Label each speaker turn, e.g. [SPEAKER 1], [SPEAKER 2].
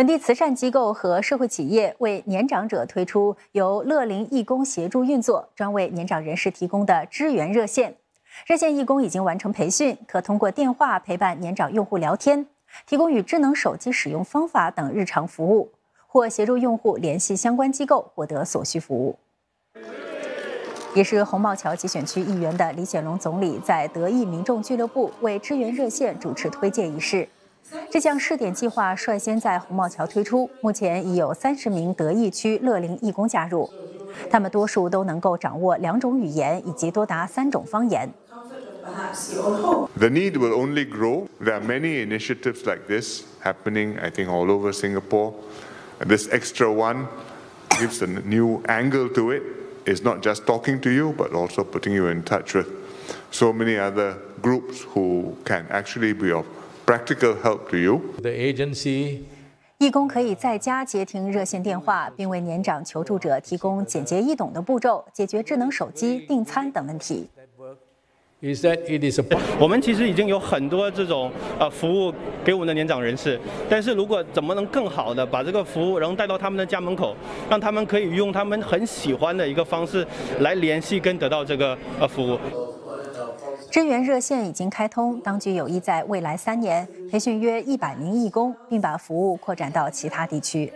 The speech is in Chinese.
[SPEAKER 1] 本地慈善机构和社会企业为年长者推出由乐龄义工协助运作、专为年长人士提供的支援热线。热线义工已经完成培训，可通过电话陪伴年长用户聊天，提供与智能手机使用方法等日常服务，或协助用户联系相关机构获得所需服务。也是红帽桥集选区议员的李显龙总理在德意民众俱乐部为支援热线主持推介仪式。这项试点计划率先在红帽桥推出，目前已有三十名德意区乐龄义工加入，他们多数都能够掌握两种语言以及多达三种方言。
[SPEAKER 2] The need will only grow. There are many initiatives like this happening, I think, all over Singapore. This extra one gives a new angle to it. It's not just talking to you, but also putting you in touch with so many other groups who can actually be of practical help to you.
[SPEAKER 3] The agency
[SPEAKER 1] 义工可以在家接听热线电话，并为年长求助者提供简洁易懂的步骤，解决智能手机订餐等问题。
[SPEAKER 3] is that it is a
[SPEAKER 4] 我们其实已经有很多这种呃服务给我们的年长人士，但是如果怎么能更好的把这个服务然后带到他们的家门口，让他们可以用他们很喜欢的一个方式来联系跟得到这个呃服务。
[SPEAKER 1] 支援热线已经开通，当局有意在未来三年培训约一百名义工，并把服务扩展到其他地区。